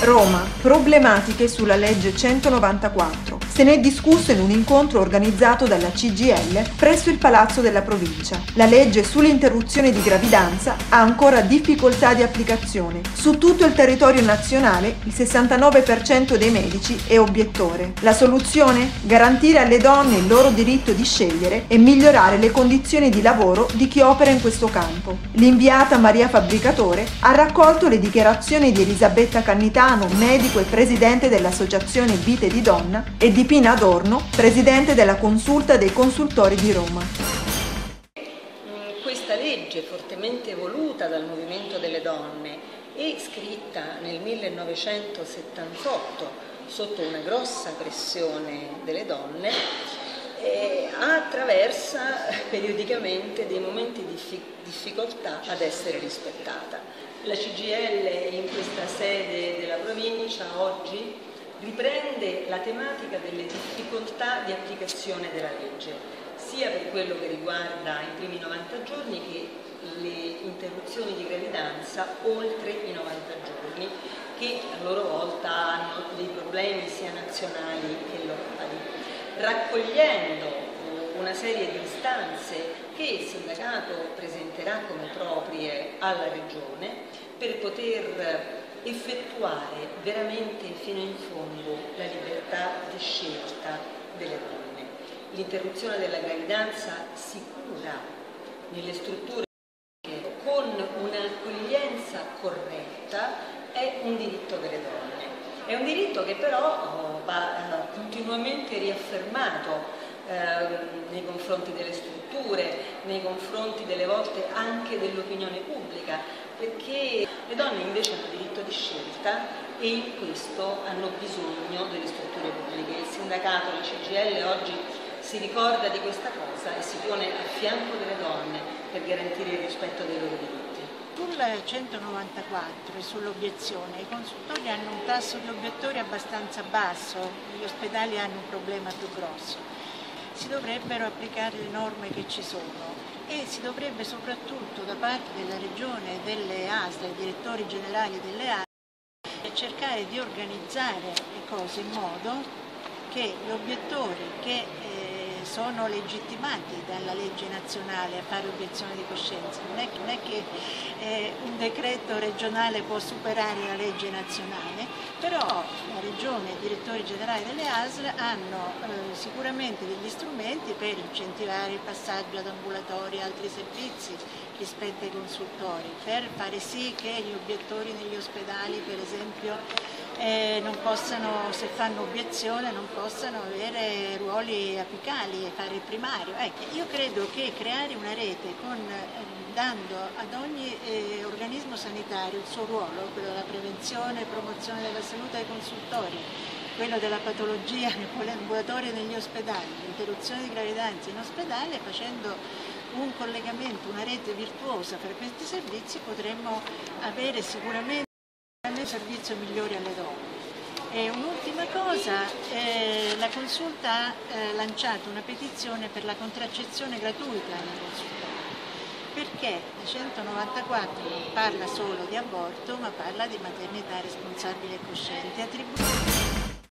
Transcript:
Roma, problematiche sulla legge 194. Se ne è discusso in un incontro organizzato dalla CGL presso il Palazzo della Provincia. La legge sull'interruzione di gravidanza ha ancora difficoltà di applicazione. Su tutto il territorio nazionale il 69% dei medici è obiettore. La soluzione? Garantire alle donne il loro diritto di scegliere e migliorare le condizioni di lavoro di chi opera in questo campo. L'inviata Maria Fabbricatore ha raccolto le dichiarazioni di Elisabetta Cannitano Milano, medico e presidente dell'Associazione Vite di Donna, e di Pina Adorno, presidente della Consulta dei Consultori di Roma. Questa legge fortemente voluta dal movimento delle donne e scritta nel 1978 sotto una grossa pressione delle donne, eh, attraversa periodicamente dei momenti di difficoltà ad essere rispettata. La CGL in questa sede della provincia oggi riprende la tematica delle difficoltà di applicazione della legge, sia per quello che riguarda i primi 90 giorni che le interruzioni di gravidanza oltre i 90 giorni, che a loro volta hanno dei problemi sia nazionali che locali. Raccogliendo una serie di istanze che il sindacato presenterà come proprie alla Regione per poter effettuare veramente fino in fondo la libertà di scelta delle donne. L'interruzione della gravidanza sicura nelle strutture con un'accoglienza corretta è un diritto delle donne. È un diritto che però oh, va eh, continuamente riaffermato nei confronti delle strutture, nei confronti delle volte anche dell'opinione pubblica, perché le donne invece hanno diritto di scelta e in questo hanno bisogno delle strutture pubbliche. Il sindacato, la CGL oggi si ricorda di questa cosa e si pone a fianco delle donne per garantire il rispetto dei loro diritti. Sul 194 e sull'obiezione, i consultori hanno un tasso di obiettori abbastanza basso, gli ospedali hanno un problema più grosso si dovrebbero applicare le norme che ci sono e si dovrebbe soprattutto da parte della Regione e delle ASL, dei direttori generali delle ASL, cercare di organizzare le cose in modo che gli obiettori che eh, sono legittimati dalla legge nazionale a fare obiezione di coscienza, non è, non è che eh, un decreto regionale può superare la legge nazionale, però la regione e i direttori generali delle ASL hanno eh, sicuramente degli strumenti per incentivare il passaggio ad ambulatori e altri servizi che spetta ai consultori, per fare sì che gli obiettori negli ospedali per esempio eh, non possano, se fanno obiezione, non possano avere ruoli apicali e fare il primario. Ecco, io credo che creare una rete con, eh, dando ad ogni eh, organismo sanitario il suo ruolo, quello della prevenzione e promozione della salute ai consultori, quello della patologia ambulatoria negli ospedali, l'interruzione di gravidanza in ospedale, facendo un collegamento, una rete virtuosa per questi servizi potremmo avere sicuramente un servizio migliore alle donne. E un'ultima cosa, eh, la consulta ha eh, lanciato una petizione per la contraccezione gratuita nei consultori, perché il 194 non parla solo di aborto, ma parla di maternità responsabile e cosciente.